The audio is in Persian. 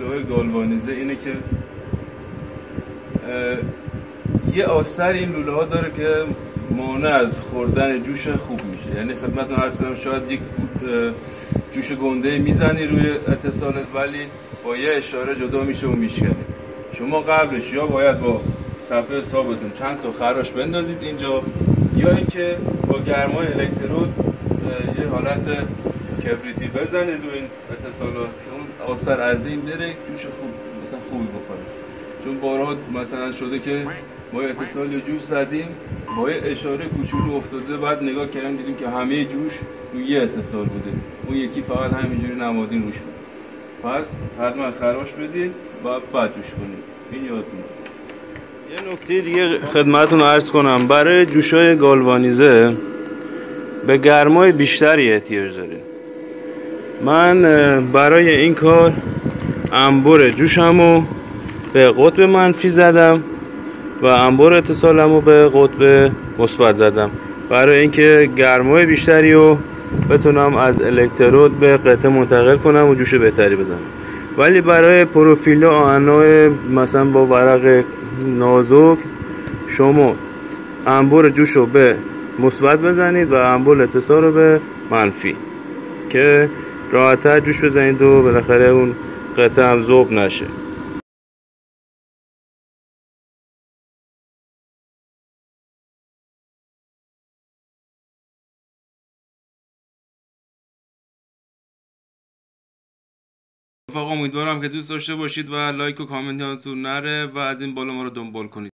لوله گالوانیزه اینه که یه آثر این لوله ها داره که مانع از خوردن جوش خوب میشه. یعنی خدمت عرض کنم شاید یک جوش گنده می‌زنی روی اتصالت ولی با یه اشاره جدا میشه و میشکنی. شما قبلش یا باید با صفحه حسابتون چند تا خراش بندازید اینجا یا اینکه با گرمای الکترود یه حالت کبریتی بزنید روی این اتصالات که اون آثر از بین بره جوش خوب مثلا خوبی بخوره. چون بارها مثلا شده که ما اتصال جوش زدیم با اشاره کوچولو افتاده بعد نگاه کردیم دیدیم که همه جوش روی یه اتصال بوده. اون یکی فقط همینجوری نمادین روش بود. پس حتما خراش بدید و بعد جوش کنید این یادتون یه نکته دیگه خدمتتون عرض کنم. برای جوشای گالوانیزه به گرمای بیشتری احتیاج داره من برای این کار انبور جوشمو به قطب منفی زدم و انبار اتصالم رو به قطب مثبت زدم. برای اینکه گرمای بیشتری رو بتونم از الکترود به قطعه منتقل کنم و جوش بهتری بزنم. ولی برای پروفیل و آهنای مثلا با ورق نازک شما انبور جوش رو به مثبت بزنید و انبور اتصال رو به منفی. که راحتتر جوش بزنید و بالاخره اون قطعه هم ذوب نشه. رفقا امیدوارم که دوست داشته باشید و لایک و کامنت یادتون نره و از این بالا ما رو دنبال کنید.